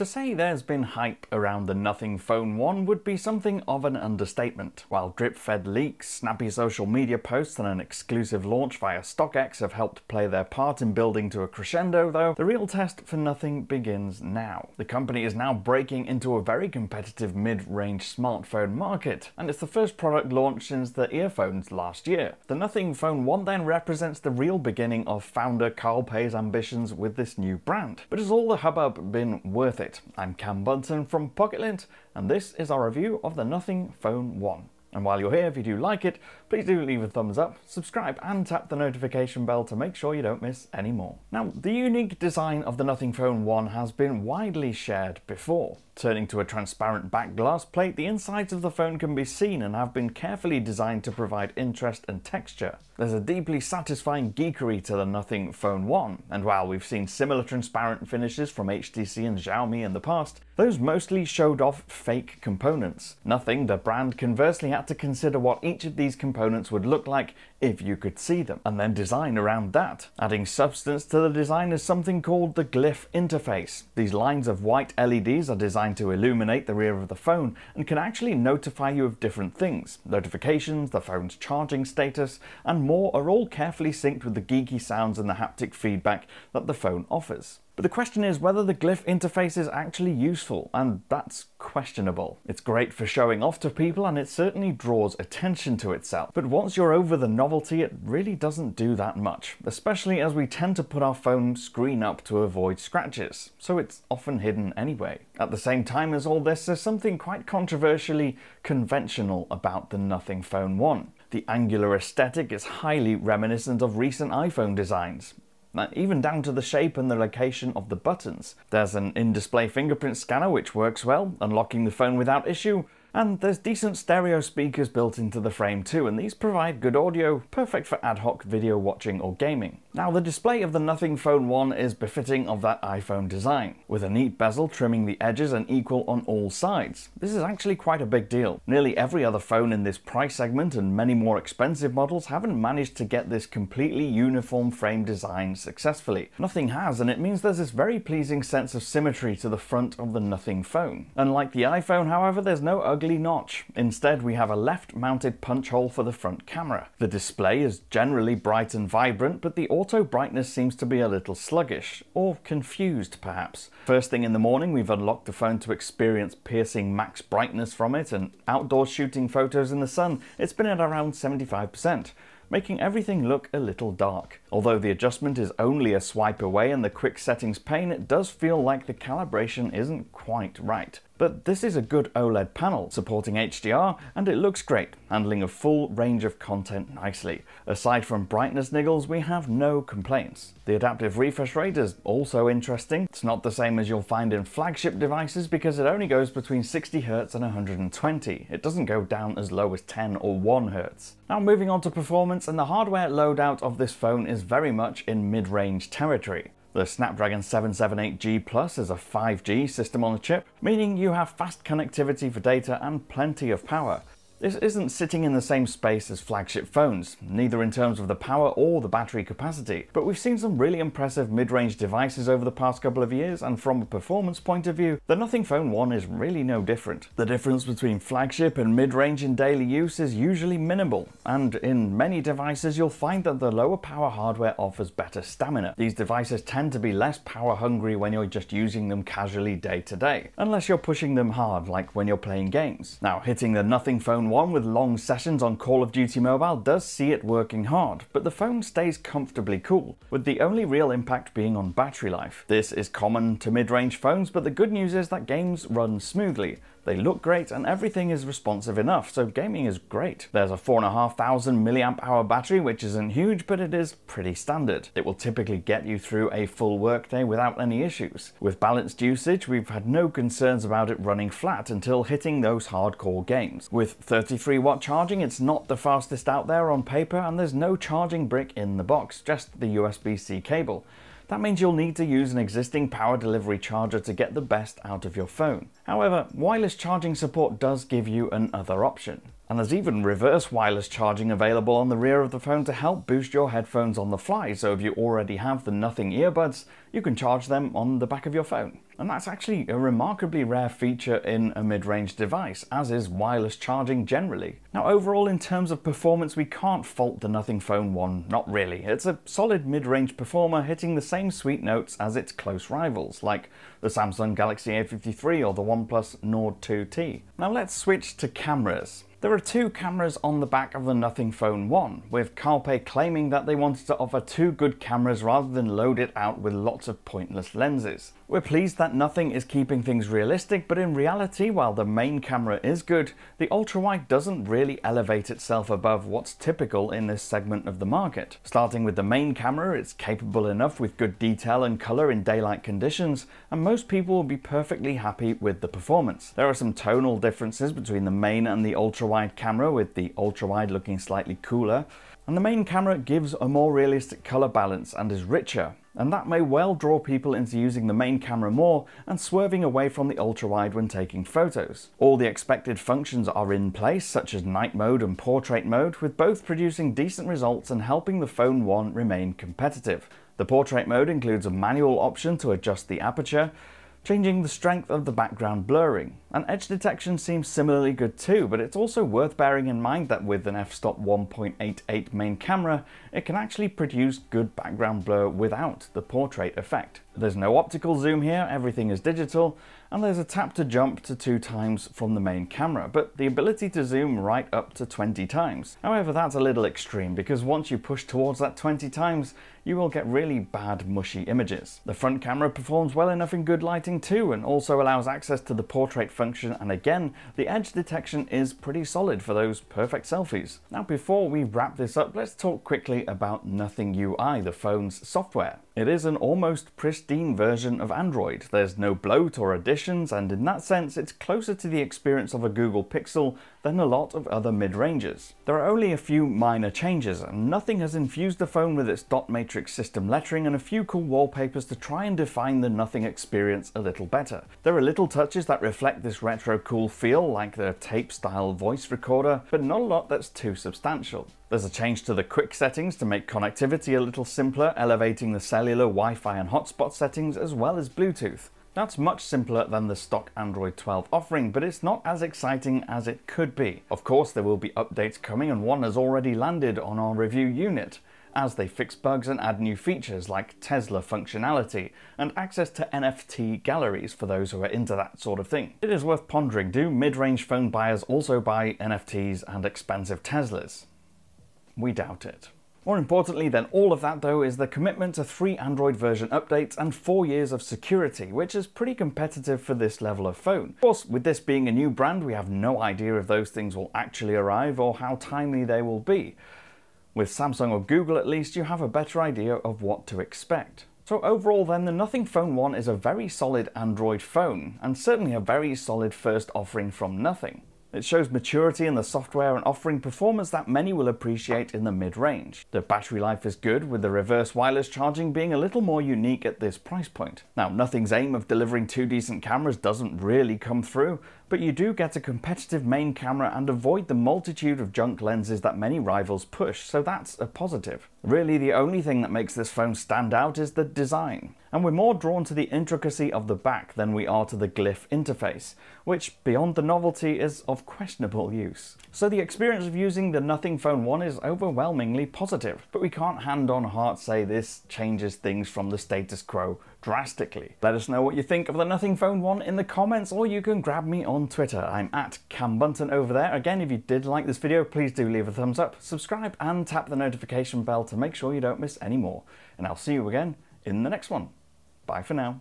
To say there's been hype around the Nothing Phone 1 would be something of an understatement. While drip-fed leaks, snappy social media posts and an exclusive launch via StockX have helped play their part in building to a crescendo though, the real test for Nothing begins now. The company is now breaking into a very competitive mid-range smartphone market, and it's the first product launched since the earphones last year. The Nothing Phone 1 then represents the real beginning of founder Carl Pei's ambitions with this new brand. But has all the hubbub been worth it? I'm Cam Bunton from Pocket-lint, and this is our review of the Nothing Phone 1. And while you're here, if you do like it, please do leave a thumbs up, subscribe and tap the notification bell to make sure you don't miss any more. Now, the unique design of the Nothing Phone 1 has been widely shared before. Turning to a transparent back glass plate, the insides of the phone can be seen and have been carefully designed to provide interest and texture. There's a deeply satisfying geekery to the Nothing Phone 1, and while we've seen similar transparent finishes from HTC and Xiaomi in the past, those mostly showed off fake components. Nothing, the brand conversely had to consider what each of these components would look like if you could see them, and then design around that. Adding substance to the design is something called the glyph interface. These lines of white LEDs are designed to illuminate the rear of the phone and can actually notify you of different things. Notifications, the phone's charging status, and more are all carefully synced with the geeky sounds and the haptic feedback that the phone offers. But the question is whether the glyph interface is actually useful, and that's questionable. It's great for showing off to people and it certainly draws attention to itself. But once you're over the novelty, it really doesn't do that much, especially as we tend to put our phone screen up to avoid scratches, so it's often hidden anyway. At the same time as all this, there's something quite controversially conventional about the Nothing Phone 1. The angular aesthetic is highly reminiscent of recent iPhone designs even down to the shape and the location of the buttons. There's an in-display fingerprint scanner which works well, unlocking the phone without issue, and there's decent stereo speakers built into the frame too, and these provide good audio, perfect for ad hoc video watching or gaming. Now the display of the Nothing Phone 1 is befitting of that iPhone design, with a neat bezel trimming the edges and equal on all sides. This is actually quite a big deal. Nearly every other phone in this price segment and many more expensive models haven't managed to get this completely uniform frame design successfully. Nothing has, and it means there's this very pleasing sense of symmetry to the front of the Nothing Phone. Unlike the iPhone, however, there's no ugly notch. Instead, we have a left-mounted punch hole for the front camera. The display is generally bright and vibrant, but the auto brightness seems to be a little sluggish, or confused perhaps. First thing in the morning, we've unlocked the phone to experience piercing max brightness from it, and outdoor shooting photos in the sun, it's been at around 75% making everything look a little dark. Although the adjustment is only a swipe away and the quick settings pane, it does feel like the calibration isn't quite right. But this is a good OLED panel, supporting HDR, and it looks great, handling a full range of content nicely. Aside from brightness niggles, we have no complaints. The adaptive refresh rate is also interesting. It's not the same as you'll find in flagship devices because it only goes between 60Hz and 120. It doesn't go down as low as 10 or 1Hz. Now moving on to performance, and the hardware loadout of this phone is very much in mid-range territory. The Snapdragon 778G Plus is a 5G system on a chip, meaning you have fast connectivity for data and plenty of power. This isn't sitting in the same space as flagship phones, neither in terms of the power or the battery capacity, but we've seen some really impressive mid-range devices over the past couple of years, and from a performance point of view, the Nothing Phone 1 is really no different. The difference between flagship and mid-range in daily use is usually minimal, and in many devices you'll find that the lower power hardware offers better stamina. These devices tend to be less power hungry when you're just using them casually day to day, unless you're pushing them hard like when you're playing games. Now hitting the Nothing Phone one with long sessions on Call of Duty Mobile does see it working hard, but the phone stays comfortably cool, with the only real impact being on battery life. This is common to mid-range phones, but the good news is that games run smoothly, they look great and everything is responsive enough, so gaming is great. There's a 4500 mAh battery, which isn't huge, but it is pretty standard. It will typically get you through a full workday without any issues. With balanced usage, we've had no concerns about it running flat until hitting those hardcore games. With 33 watt charging, it's not the fastest out there on paper, and there's no charging brick in the box, just the USB-C cable. That means you'll need to use an existing power delivery charger to get the best out of your phone. However, wireless charging support does give you another option. And there's even reverse wireless charging available on the rear of the phone to help boost your headphones on the fly. So if you already have the Nothing earbuds, you can charge them on the back of your phone. And that's actually a remarkably rare feature in a mid-range device, as is wireless charging generally. Now overall in terms of performance we can't fault the Nothing Phone 1, not really. It's a solid mid-range performer hitting the same sweet notes as its close rivals, like the Samsung Galaxy A53 or the OnePlus Nord 2T. Now let's switch to cameras. There are two cameras on the back of the Nothing Phone 1, with Carl Pei claiming that they wanted to offer two good cameras rather than load it out with lots of pointless lenses. We're pleased that Nothing is keeping things realistic, but in reality, while the main camera is good, the ultra-wide doesn't really elevate itself above what's typical in this segment of the market. Starting with the main camera, it's capable enough with good detail and colour in daylight conditions, and most people will be perfectly happy with the performance. There are some tonal differences between the main and the ultra ultra-wide camera with the ultra-wide looking slightly cooler, and the main camera gives a more realistic colour balance and is richer, and that may well draw people into using the main camera more and swerving away from the ultra-wide when taking photos. All the expected functions are in place, such as night mode and portrait mode, with both producing decent results and helping the Phone 1 remain competitive. The portrait mode includes a manual option to adjust the aperture, changing the strength of the background blurring. And edge detection seems similarly good too, but it's also worth bearing in mind that with an f-stop 1.88 main camera, it can actually produce good background blur without the portrait effect. There's no optical zoom here, everything is digital, and there's a tap to jump to two times from the main camera, but the ability to zoom right up to 20 times. However, that's a little extreme because once you push towards that 20 times, you will get really bad mushy images. The front camera performs well enough in good lighting too, and also allows access to the portrait function, and again, the edge detection is pretty solid for those perfect selfies. Now before we wrap this up, let's talk quickly about Nothing UI, the phone's software. It is an almost pristine version of Android. There's no bloat or additions, and in that sense, it's closer to the experience of a Google Pixel than a lot of other mid-rangers. There are only a few minor changes, and nothing has infused the phone with its dot matrix system lettering and a few cool wallpapers to try and define the Nothing experience a little better. There are little touches that reflect this retro cool feel, like the tape-style voice recorder, but not a lot that's too substantial. There's a change to the quick settings to make connectivity a little simpler, elevating the cellular, Wi-Fi and hotspot settings as well as Bluetooth. That's much simpler than the stock Android 12 offering, but it's not as exciting as it could be. Of course, there will be updates coming and one has already landed on our review unit as they fix bugs and add new features like Tesla functionality and access to NFT galleries for those who are into that sort of thing. It is worth pondering, do mid-range phone buyers also buy NFTs and expensive Teslas? We doubt it. More importantly than all of that though is the commitment to three Android version updates and four years of security, which is pretty competitive for this level of phone. Of course, with this being a new brand, we have no idea if those things will actually arrive or how timely they will be. With Samsung or Google at least, you have a better idea of what to expect. So overall then, the Nothing Phone 1 is a very solid Android phone, and certainly a very solid first offering from Nothing. It shows maturity in the software and offering performance that many will appreciate in the mid-range. The battery life is good, with the reverse wireless charging being a little more unique at this price point. Now, Nothing's aim of delivering two decent cameras doesn't really come through, but you do get a competitive main camera and avoid the multitude of junk lenses that many rivals push, so that's a positive. Really, the only thing that makes this phone stand out is the design. And we're more drawn to the intricacy of the back than we are to the glyph interface, which, beyond the novelty, is of questionable use. So the experience of using the Nothing Phone 1 is overwhelmingly positive, but we can't hand on heart say this changes things from the status quo drastically. Let us know what you think of the Nothing Phone 1 in the comments, or you can grab me on Twitter. I'm at Cam Bunton over there. Again, if you did like this video, please do leave a thumbs up, subscribe, and tap the notification bell to make sure you don't miss any more. And I'll see you again in the next one. Bye for now.